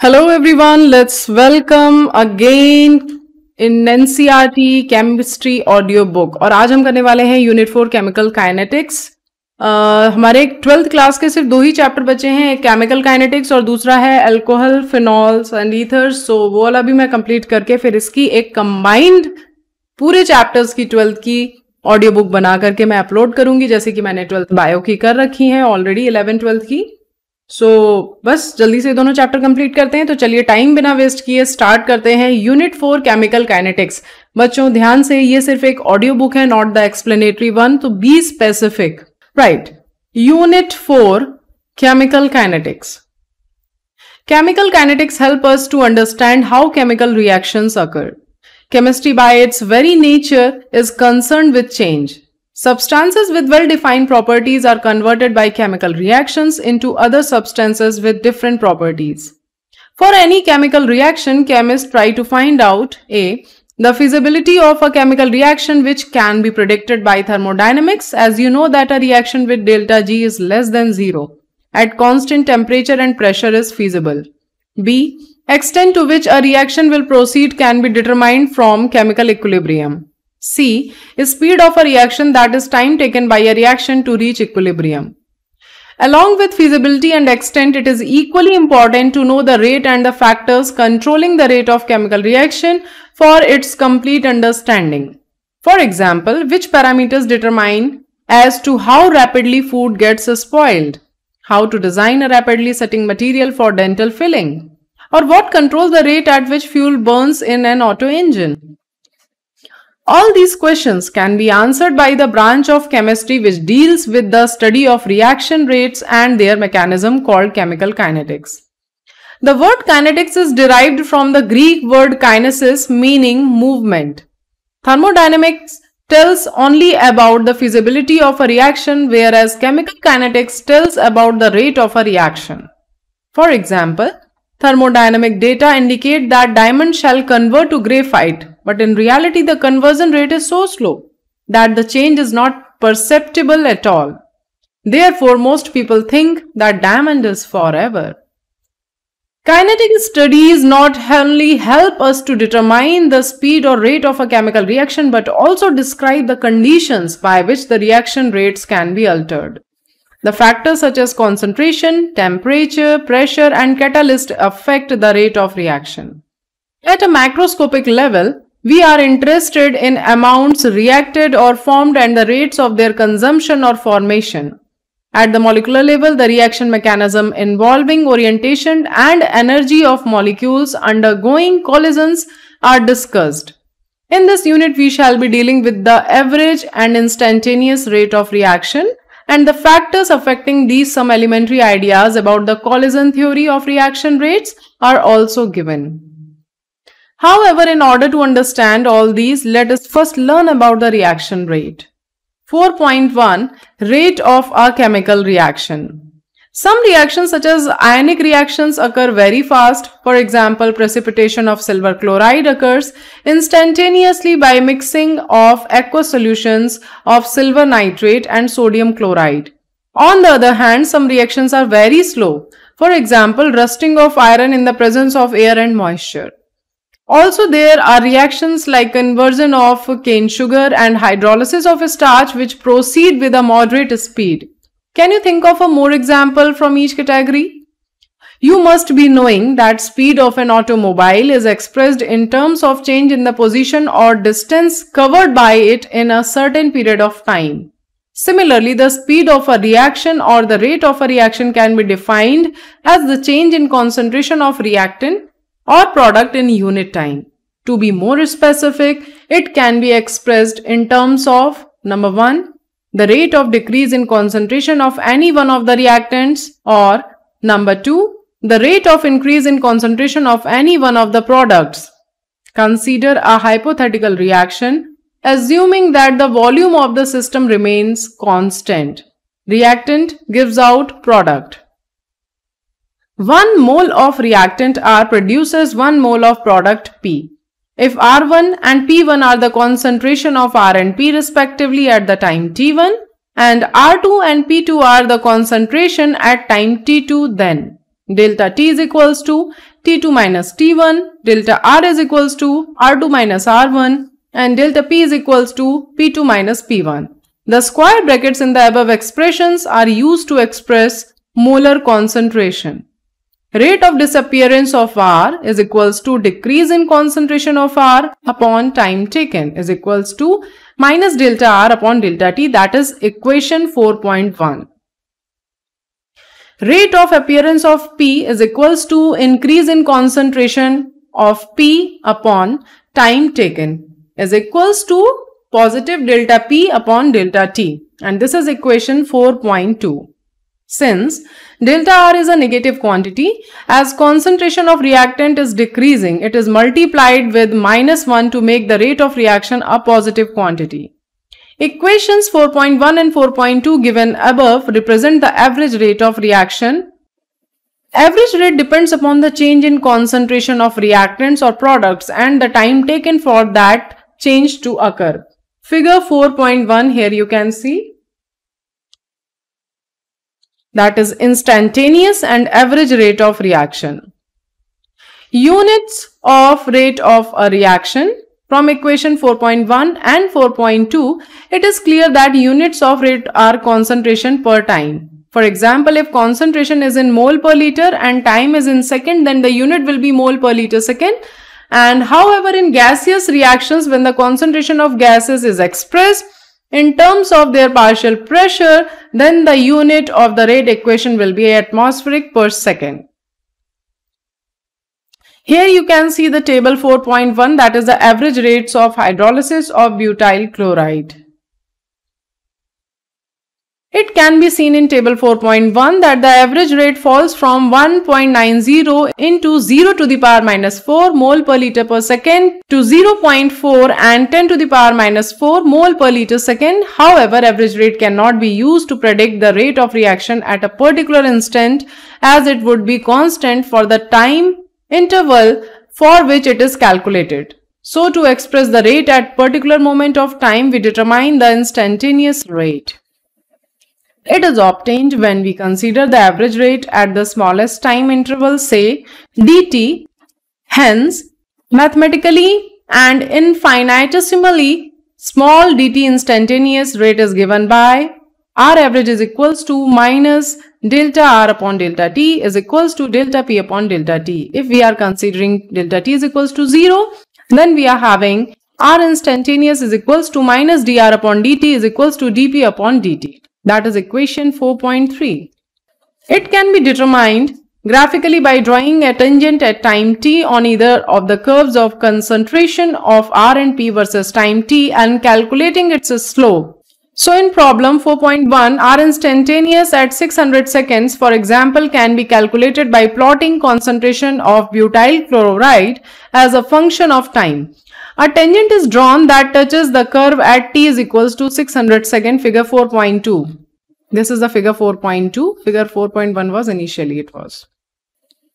Hello everyone, let's welcome again in NCRT chemistry audio book और आज हम करने वाले हैं यूनिट फोर केमिकल काइनेटिक्स हमारे ट्वेल्थ क्लास के सिर्फ़ दो ही चैप्टर बचे हैं. एक केमिकल काइनेटिक्स और दूसरा है alcohol phenols and ethers so वो वाला भी मैं कंप्लीट करके फिर इसकी एक कंबाइंड पूरे चैप्टर्स की ट्वेल्थ की ऑडियो बुक बना करके मैं अपलोड करूँगी जैसे कि मैंने ट्वेल्थ बायो की कर रखी है ऑलरेडी इलेवन ट्वेल्थ की। सो so, बस जल्दी से दोनों चैप्टर कंप्लीट करते हैं तो चलिए टाइम बिना वेस्ट किए स्टार्ट करते हैं यूनिट फोर केमिकल काइनेटिक्स बच्चों ध्यान से ये सिर्फ़ एक ऑडियो बुक है not the explanatory one to be specific right unit four chemical kinetics chemical kinetics help us to understand how chemical reactions occur chemistry by its very nature is concerned with change Substances with well-defined properties are converted by chemical reactions into other substances with different properties. For any chemical reaction, chemists try to find out A. The feasibility of a chemical reaction which can be predicted by thermodynamics as you know that a reaction with delta G is less than 0 at constant temperature and pressure is feasible. B. Extent to which a reaction will proceed can be determined from chemical equilibrium. C. Is speed of a reaction that is time taken by a reaction to reach equilibrium. Along with feasibility and extent, it is equally important to know the rate and the factors controlling the rate of chemical reaction for its complete understanding. For example, which parameters determine as to how rapidly food gets spoiled, how to design a rapidly setting material for dental filling, or what controls the rate at which fuel burns in an auto engine. All these questions can be answered by the branch of chemistry which deals with the study of reaction rates and their mechanism called chemical kinetics. The word kinetics is derived from the Greek word kinesis meaning movement. Thermodynamics tells only about the feasibility of a reaction whereas chemical kinetics tells about the rate of a reaction. For example, thermodynamic data indicate that diamond shall convert to graphite but in reality the conversion rate is so slow that the change is not perceptible at all. Therefore, most people think that diamond is forever. Kinetic studies not only help us to determine the speed or rate of a chemical reaction but also describe the conditions by which the reaction rates can be altered. The factors such as concentration, temperature, pressure and catalyst affect the rate of reaction. At a macroscopic level, we are interested in amounts reacted or formed and the rates of their consumption or formation. At the molecular level, the reaction mechanism involving orientation and energy of molecules undergoing collisions are discussed. In this unit, we shall be dealing with the average and instantaneous rate of reaction and the factors affecting these some elementary ideas about the collision theory of reaction rates are also given. However, in order to understand all these, let us first learn about the reaction rate. 4.1 Rate of a chemical reaction. Some reactions such as ionic reactions occur very fast. For example, precipitation of silver chloride occurs instantaneously by mixing of aqueous solutions of silver nitrate and sodium chloride. On the other hand, some reactions are very slow. For example, rusting of iron in the presence of air and moisture. Also, there are reactions like conversion of cane sugar and hydrolysis of starch which proceed with a moderate speed. Can you think of a more example from each category? You must be knowing that speed of an automobile is expressed in terms of change in the position or distance covered by it in a certain period of time. Similarly, the speed of a reaction or the rate of a reaction can be defined as the change in concentration of reactant or product in unit time. To be more specific, it can be expressed in terms of number 1 the rate of decrease in concentration of any one of the reactants or number 2 the rate of increase in concentration of any one of the products. Consider a hypothetical reaction assuming that the volume of the system remains constant. Reactant gives out product. 1 mole of reactant R produces 1 mole of product P. If R1 and P1 are the concentration of R and P respectively at the time T1 and R2 and P2 are the concentration at time T2 then delta T is equals to T2 minus T1, delta R is equals to R2 minus R1 and delta P is equals to P2 minus P1. The square brackets in the above expressions are used to express molar concentration. Rate of disappearance of R is equals to decrease in concentration of R upon time taken is equals to minus delta R upon delta T that is equation 4.1. Rate of appearance of P is equals to increase in concentration of P upon time taken is equals to positive delta P upon delta T and this is equation 4.2. Since delta R is a negative quantity, as concentration of reactant is decreasing, it is multiplied with minus 1 to make the rate of reaction a positive quantity. Equations 4.1 and 4.2 given above represent the average rate of reaction. Average rate depends upon the change in concentration of reactants or products and the time taken for that change to occur. Figure 4.1 here you can see that is instantaneous and average rate of reaction. Units of rate of a reaction from equation 4.1 and 4.2, it is clear that units of rate are concentration per time. For example, if concentration is in mole per liter and time is in second, then the unit will be mole per liter second. And however, in gaseous reactions, when the concentration of gases is expressed, in terms of their partial pressure, then the unit of the rate equation will be atmospheric per second. Here you can see the table 4.1 that is the average rates of hydrolysis of butyl chloride. It can be seen in table 4.1 that the average rate falls from 1.90 into 0 to the power minus 4 mole per liter per second to 0.4 and 10 to the power minus 4 mole per liter second. However, average rate cannot be used to predict the rate of reaction at a particular instant as it would be constant for the time interval for which it is calculated. So to express the rate at particular moment of time, we determine the instantaneous rate. It is obtained when we consider the average rate at the smallest time interval say dt. Hence, mathematically and infinitesimally small dt instantaneous rate is given by R average is equals to minus delta R upon delta T is equals to delta P upon delta T. If we are considering delta T is equals to 0, then we are having R instantaneous is equals to minus dr upon dt is equals to dp upon dt. That is equation 4.3. It can be determined graphically by drawing a tangent at time t on either of the curves of concentration of R and P versus time t and calculating its slope. So in problem 4.1, R instantaneous at 600 seconds for example can be calculated by plotting concentration of butyl chloride as a function of time. A tangent is drawn that touches the curve at t is equals to 600 second figure 4.2. This is the figure 4.2. Figure 4.1 was initially it was.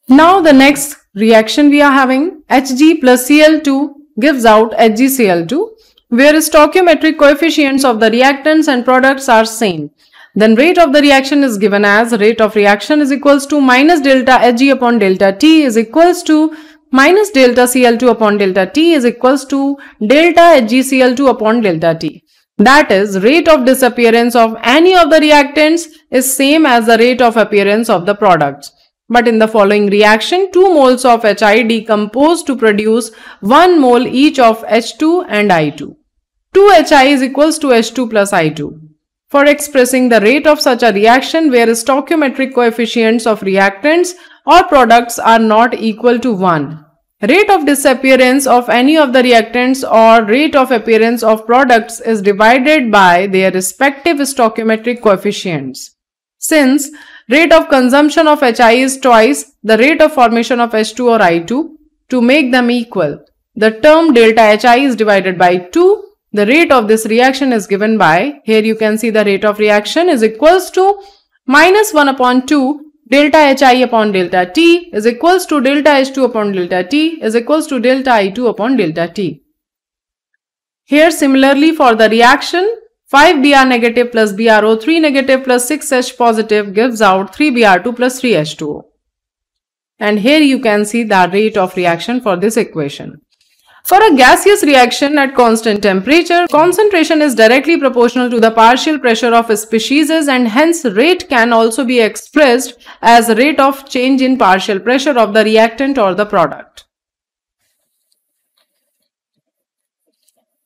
Now the next reaction we are having Hg plus Cl2 gives out HgCl2 where stoichiometric coefficients of the reactants and products are same. Then rate of the reaction is given as rate of reaction is equals to minus delta Hg upon delta T is equals to minus delta Cl2 upon delta T is equals to delta HgCl2 upon delta T. That is, rate of disappearance of any of the reactants is same as the rate of appearance of the products. But in the following reaction, 2 moles of HI decompose to produce 1 mole each of H2 and I2. 2HI is equals to H2 plus I2. For expressing the rate of such a reaction where stoichiometric coefficients of reactants or products are not equal to 1. Rate of disappearance of any of the reactants or rate of appearance of products is divided by their respective stoichiometric coefficients. Since rate of consumption of HI is twice the rate of formation of H2 or I2, to make them equal, the term delta HI is divided by 2. The rate of this reaction is given by, here you can see the rate of reaction is equals to minus 1 upon 2 delta Hi upon delta T is equals to delta H2 upon delta T is equals to delta I2 upon delta T. Here similarly for the reaction 5Br negative plus BrO3 negative plus 6H positive gives out 3Br2 plus 3H2O. And here you can see the rate of reaction for this equation. For a gaseous reaction at constant temperature, concentration is directly proportional to the partial pressure of species and hence rate can also be expressed as rate of change in partial pressure of the reactant or the product.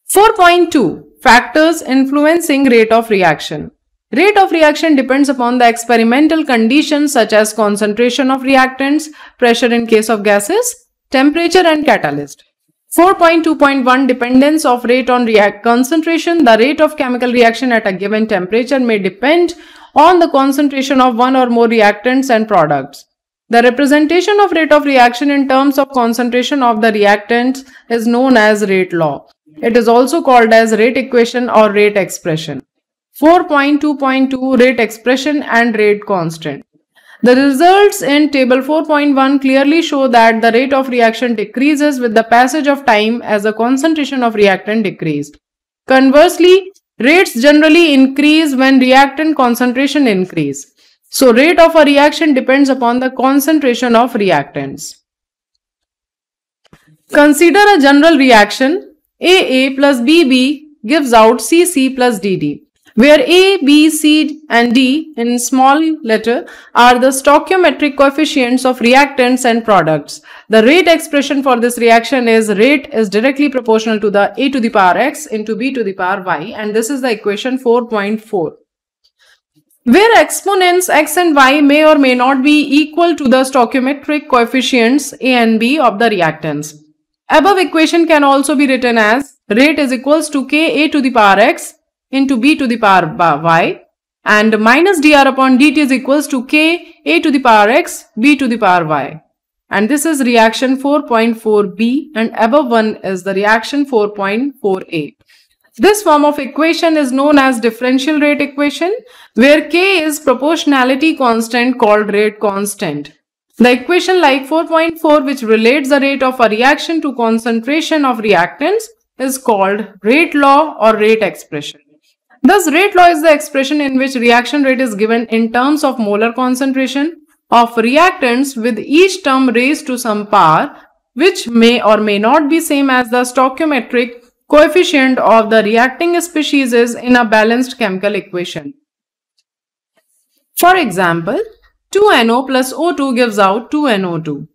4.2 Factors influencing rate of reaction. Rate of reaction depends upon the experimental conditions such as concentration of reactants, pressure in case of gases, temperature and catalyst. 4.2.1 Dependence of rate on react concentration. The rate of chemical reaction at a given temperature may depend on the concentration of one or more reactants and products. The representation of rate of reaction in terms of concentration of the reactants is known as rate law. It is also called as rate equation or rate expression. 4.2.2 Rate expression and rate constant. The results in table 4.1 clearly show that the rate of reaction decreases with the passage of time as the concentration of reactant decreased. Conversely, rates generally increase when reactant concentration increase. So rate of a reaction depends upon the concentration of reactants. Consider a general reaction AA plus BB gives out CC plus DD where A, B, C and D in small letter are the stoichiometric coefficients of reactants and products. The rate expression for this reaction is rate is directly proportional to the A to the power x into B to the power y and this is the equation 4.4 where exponents x and y may or may not be equal to the stoichiometric coefficients a and b of the reactants. Above equation can also be written as rate is equals to k a to the power x into b to the power y and minus dr upon dt is equals to k a to the power x b to the power y. And this is reaction 4.4b and above one is the reaction 4.4a. This form of equation is known as differential rate equation where k is proportionality constant called rate constant. The equation like 4.4 which relates the rate of a reaction to concentration of reactants is called rate law or rate expression. Thus, rate law is the expression in which reaction rate is given in terms of molar concentration of reactants with each term raised to some power which may or may not be same as the stoichiometric coefficient of the reacting species in a balanced chemical equation. For example, 2NO plus O2 gives out 2NO2.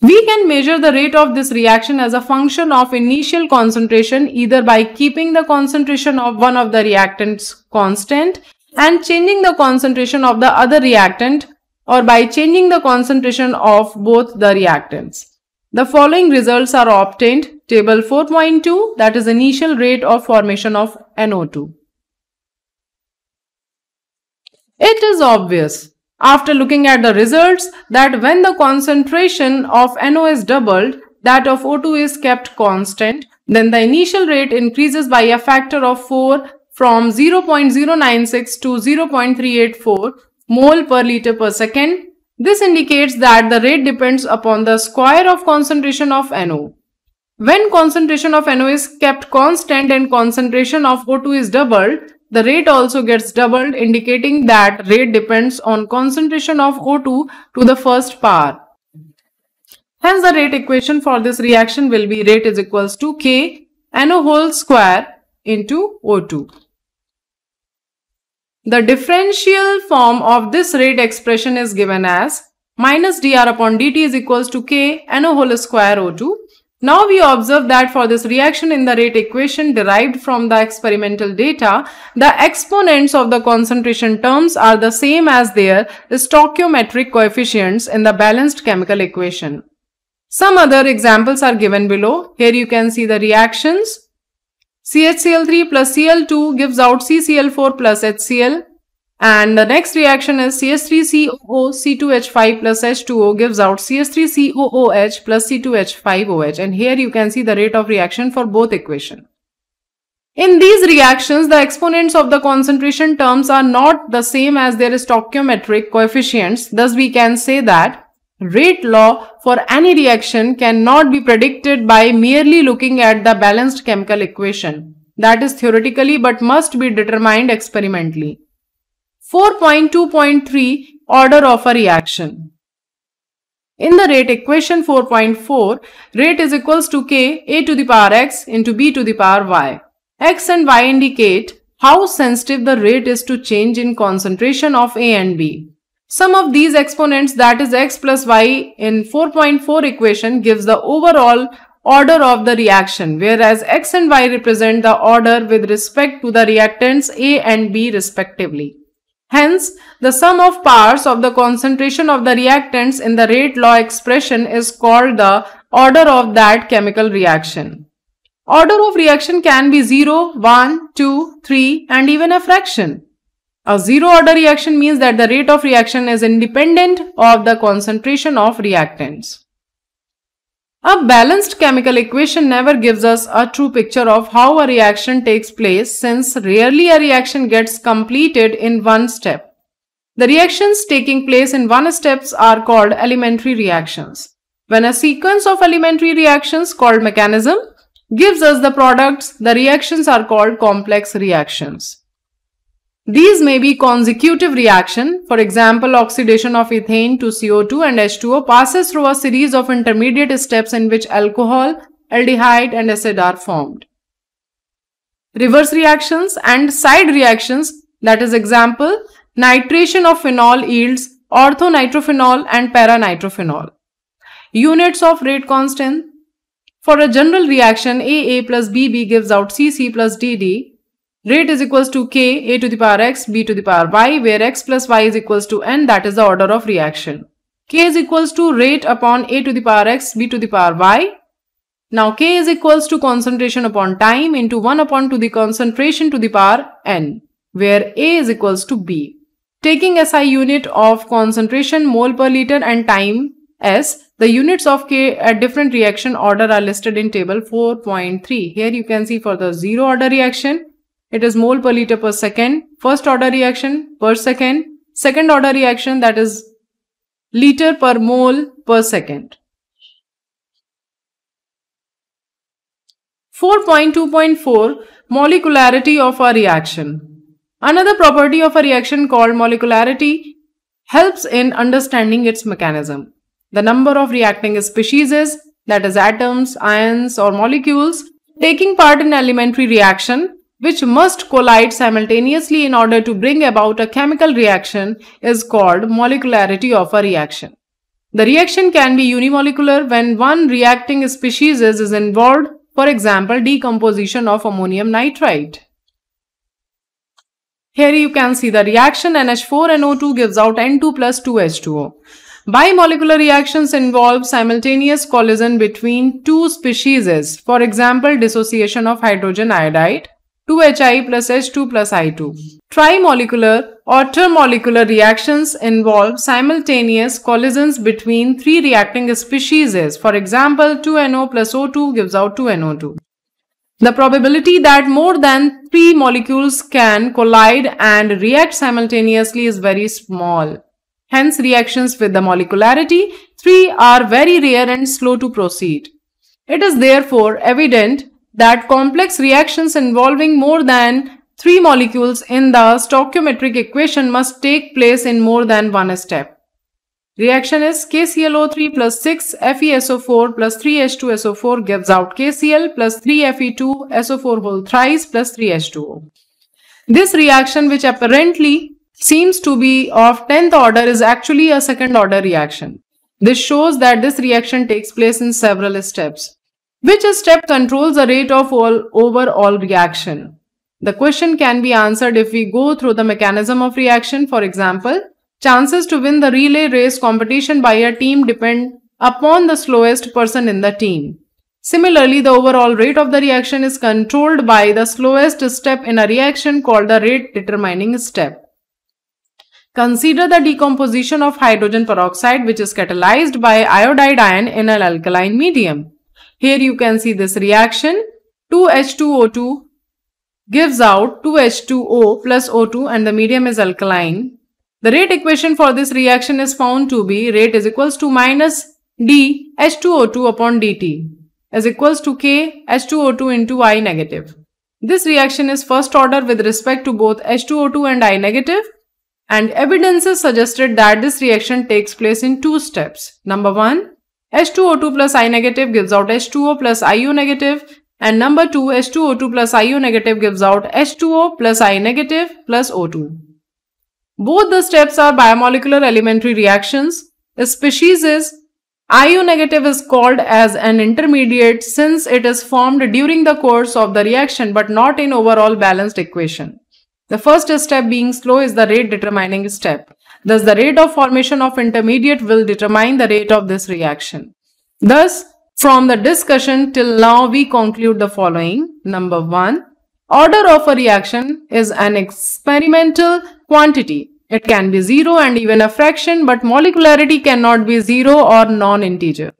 We can measure the rate of this reaction as a function of initial concentration either by keeping the concentration of one of the reactants constant and changing the concentration of the other reactant or by changing the concentration of both the reactants. The following results are obtained. Table 4.2 that is initial rate of formation of NO2. It is obvious after looking at the results that when the concentration of NO is doubled, that of O2 is kept constant, then the initial rate increases by a factor of 4 from 0.096 to 0.384 mole per liter per second. This indicates that the rate depends upon the square of concentration of NO. When concentration of NO is kept constant and concentration of O2 is doubled, the rate also gets doubled indicating that rate depends on concentration of O2 to the first power. Hence the rate equation for this reaction will be rate is equals to K NO whole square into O2. The differential form of this rate expression is given as minus dr upon dt is equals to K NO whole square O2 now we observe that for this reaction in the rate equation derived from the experimental data, the exponents of the concentration terms are the same as their stoichiometric coefficients in the balanced chemical equation. Some other examples are given below. Here you can see the reactions. CHCl3 plus Cl2 gives out CCl4 plus HCl. And the next reaction is CS3COO C2H5 plus H2O gives out CS3COOH plus C2H5OH and here you can see the rate of reaction for both equation. In these reactions, the exponents of the concentration terms are not the same as their stoichiometric coefficients. Thus, we can say that rate law for any reaction cannot be predicted by merely looking at the balanced chemical equation. That is theoretically but must be determined experimentally. 4.2.3 Order of a reaction In the rate equation 4.4, rate is equals to k a to the power x into b to the power y. x and y indicate how sensitive the rate is to change in concentration of a and b. Sum of these exponents that is x plus y in 4.4 equation gives the overall order of the reaction whereas x and y represent the order with respect to the reactants A and B respectively. Hence, the sum of powers of the concentration of the reactants in the rate law expression is called the order of that chemical reaction. Order of reaction can be 0, 1, 2, 3 and even a fraction. A zero order reaction means that the rate of reaction is independent of the concentration of reactants. A balanced chemical equation never gives us a true picture of how a reaction takes place since rarely a reaction gets completed in one step. The reactions taking place in one steps are called elementary reactions. When a sequence of elementary reactions called mechanism gives us the products, the reactions are called complex reactions. These may be consecutive reaction. For example, oxidation of ethane to CO2 and H2O passes through a series of intermediate steps in which alcohol, aldehyde and acid are formed. Reverse reactions and side reactions that is example, nitration of phenol yields orthonitrophenol and paranitrophenol. Units of rate constant. For a general reaction, AA plus BB gives out CC plus DD Rate is equals to k a to the power x b to the power y where x plus y is equals to n that is the order of reaction. k is equals to rate upon a to the power x b to the power y. Now k is equals to concentration upon time into 1 upon to the concentration to the power n where a is equals to b. Taking SI unit of concentration mole per liter and time S, the units of K at different reaction order are listed in table 4.3. Here you can see for the zero order reaction, it is mole per liter per second. First order reaction per second. Second order reaction that is liter per mole per second. 4.2.4 Molecularity of a reaction. Another property of a reaction called molecularity helps in understanding its mechanism. The number of reacting species is, that is atoms, ions or molecules taking part in elementary reaction which must collide simultaneously in order to bring about a chemical reaction is called molecularity of a reaction. The reaction can be unimolecular when one reacting species is involved, for example, decomposition of ammonium nitrite. Here you can see the reaction NH4NO2 gives out N2 plus 2H2O. Bimolecular reactions involve simultaneous collision between two species, for example, dissociation of hydrogen iodide 2Hi plus H2 plus I2. Trimolecular or termolecular reactions involve simultaneous collisions between three reacting species. For example, 2NO plus O2 gives out 2NO2. The probability that more than three molecules can collide and react simultaneously is very small. Hence, reactions with the molecularity 3 are very rare and slow to proceed. It is therefore evident that complex reactions involving more than three molecules in the stoichiometric equation must take place in more than one step. Reaction is KClO3 plus 6 FeSO4 plus 3H2SO4 gives out KCl plus 3Fe2SO4 whole thrice plus 3H2O. This reaction which apparently seems to be of 10th order is actually a second order reaction. This shows that this reaction takes place in several steps. Which step controls the rate of all overall reaction? The question can be answered if we go through the mechanism of reaction. For example, chances to win the relay race competition by a team depend upon the slowest person in the team. Similarly, the overall rate of the reaction is controlled by the slowest step in a reaction called the rate determining step. Consider the decomposition of hydrogen peroxide which is catalyzed by iodide ion in an alkaline medium. Here you can see this reaction. 2H2O2 gives out 2H2O plus O2 and the medium is alkaline. The rate equation for this reaction is found to be rate is equals to minus d H2O2 upon dt is equals to K H2O2 into I negative. This reaction is first order with respect to both H2O2 and I negative. and evidences suggested that this reaction takes place in two steps. Number one, H2O2 plus I negative gives out H2O plus IO negative and number 2 H2O2 plus IO negative gives out H2O plus I negative plus O2. Both the steps are bimolecular elementary reactions. A species is IO negative is called as an intermediate since it is formed during the course of the reaction but not in overall balanced equation. The first step being slow is the rate determining step. Thus, the rate of formation of intermediate will determine the rate of this reaction. Thus, from the discussion till now, we conclude the following. Number one, order of a reaction is an experimental quantity. It can be zero and even a fraction, but molecularity cannot be zero or non-integer.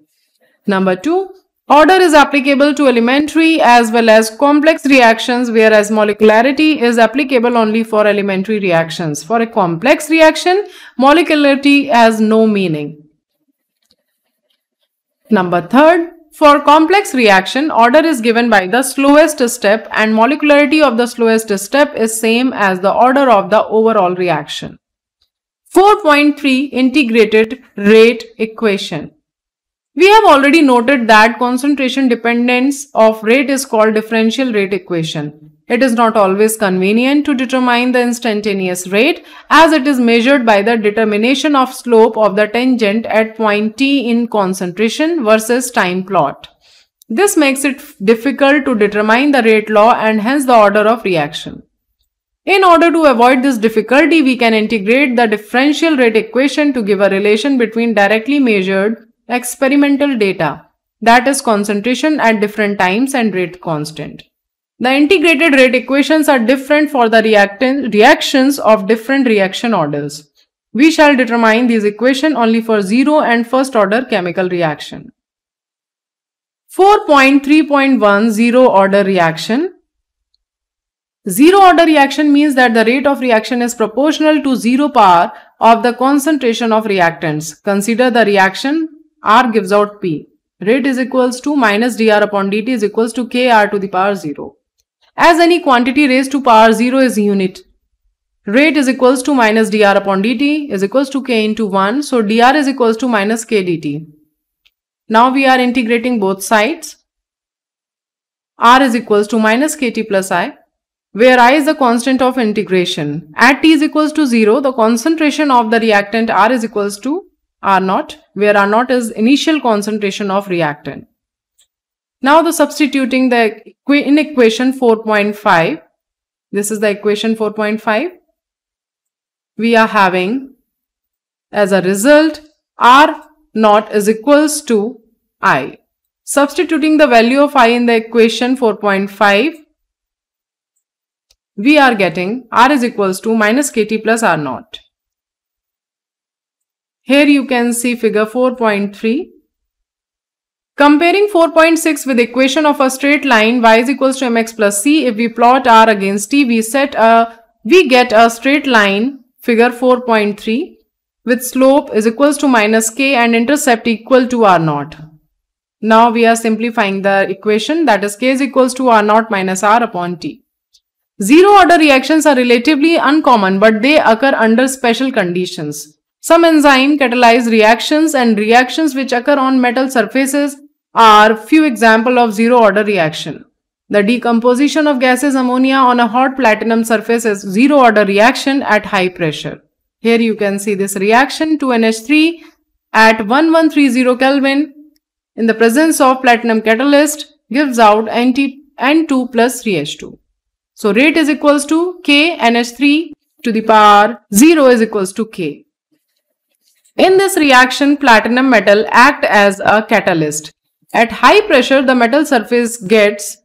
Number two, Order is applicable to elementary as well as complex reactions whereas molecularity is applicable only for elementary reactions. For a complex reaction, molecularity has no meaning. Number third, for complex reaction, order is given by the slowest step and molecularity of the slowest step is same as the order of the overall reaction. 4.3 Integrated Rate Equation we have already noted that concentration dependence of rate is called differential rate equation. It is not always convenient to determine the instantaneous rate as it is measured by the determination of slope of the tangent at point t in concentration versus time plot. This makes it difficult to determine the rate law and hence the order of reaction. In order to avoid this difficulty, we can integrate the differential rate equation to give a relation between directly measured experimental data, that is concentration at different times and rate constant. The integrated rate equations are different for the reactions of different reaction orders. We shall determine these equation only for zero and first order chemical reaction. 4.3.1 Zero order reaction Zero order reaction means that the rate of reaction is proportional to zero power of the concentration of reactants. Consider the reaction R gives out P. Rate is equals to minus dr upon dt is equals to kr to the power 0. As any quantity raised to power 0 is unit, rate is equals to minus dr upon dt is equals to k into 1. So dr is equals to minus k dt. Now we are integrating both sides. r is equals to minus kt plus i where i is the constant of integration. At t is equals to 0, the concentration of the reactant r is equals to R naught, where R naught is initial concentration of reactant. Now the substituting the in equation 4.5, this is the equation 4.5, we are having as a result R naught is equals to I. Substituting the value of I in the equation 4.5, we are getting R is equals to minus KT plus R naught. Here you can see figure 4.3. Comparing 4.6 with equation of a straight line y is equals to mx plus c, if we plot r against t, we set a, we get a straight line figure 4.3 with slope is equals to minus k and intercept equal to r naught. Now we are simplifying the equation that is k is equals to r naught minus r upon t. Zero order reactions are relatively uncommon but they occur under special conditions. Some enzyme catalyze reactions and reactions which occur on metal surfaces are few example of zero order reaction. The decomposition of gases ammonia on a hot platinum surface is zero order reaction at high pressure. Here you can see this reaction to NH3 at 1130 Kelvin in the presence of platinum catalyst gives out N2 plus 3H2. So rate is equals to K NH3 to the power 0 is equals to K. In this reaction, platinum metal act as a catalyst. At high pressure, the metal surface gets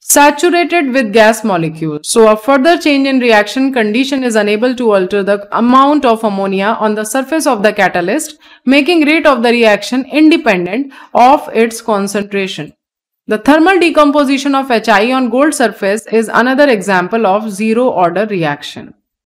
saturated with gas molecules. So a further change in reaction condition is unable to alter the amount of ammonia on the surface of the catalyst, making rate of the reaction independent of its concentration. The thermal decomposition of HI on gold surface is another example of zero order reaction.